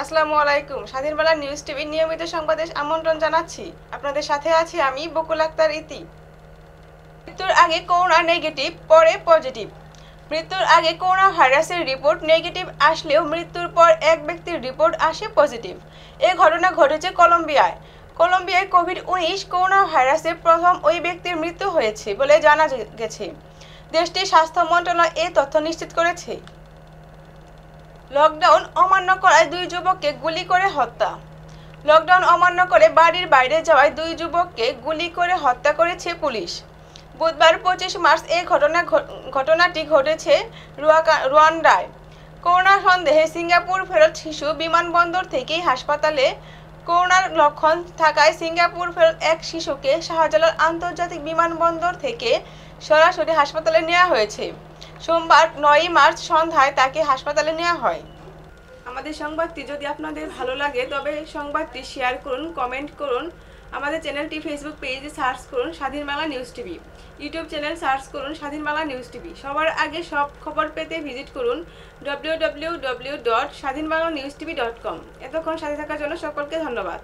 আসসালামু আলাইকুম। স্বাধীন বাংলা নিউজ টিভির নিয়মিত সংবাদে আমন্ত্রণ জানাচ্ছি। আপনাদের সাথে আছি আমি, বকুল আক্তার ইতি। মৃত্যুর আগে করোনা নেগেটিভ, পরে পজিটিভ। মৃত্যুর আগে করোনা ভাইরাসের রিপোর্ট নেগেটিভ আসলেও মৃত্যুর পর এক ব্যক্তির রিপোর্ট আসে পজিটিভ। এ ঘটনা ঘটেছে কলম্বিয়ায়। কলম্বিয়ায় কোভিড উনিশ করোনা ভাইরাসে প্রথম ওই ব্যক্তির মৃত্যু হয়েছে বলে জানা গেছে। দেশটির স্বাস্থ্য মন্ত্রণালয় এ তথ্য নিশ্চিত করেছে। লকডাউন অমান্য করায় দুই যুবককে গুলি করে হত্যা। লকডাউন অমান্য করে বাড়ির বাইরে যাওয়ায় দুই যুবককে গুলি করে হত্যা করেছে পুলিশ। বুধবার পঁচিশ মার্চ এই ঘটনা ঘটনাটি ঘটেছে রুয়ান্ডায়। করোনা সন্দেহে সিঙ্গাপুর ফেরত শিশু বিমানবন্দর থেকেই হাসপাতালে। করোনার লক্ষণ থাকায় সিঙ্গাপুর ফেরত এক শিশুকে শাহজালাল আন্তর্জাতিক বিমানবন্দর থেকে সরাসরি হাসপাতালে নেওয়া হয়েছে। সোমবার নয়ই মার্চ সন্ধ্যায় তাকে হাসপাতালে নেওয়া হয়। আমাদের সংবাদটি যদি আপনাদের ভালো লাগে, তবে সংবাদটি শেয়ার করুন, কমেন্ট করুন। আমাদের চ্যানেলটি ফেসবুক পেজে সার্চ করুন Swadhin Bangla news TV. YouTube channel search করুন স্বাধীন বাংলা নিউজ টিভি। সবার আগে সব খবর পেতে ভিজিট করুন W W W dot Swadhin Bangla news TV dot com এতক্ষণ সাথে থাকার জন্য সকলকে ধন্যবাদ।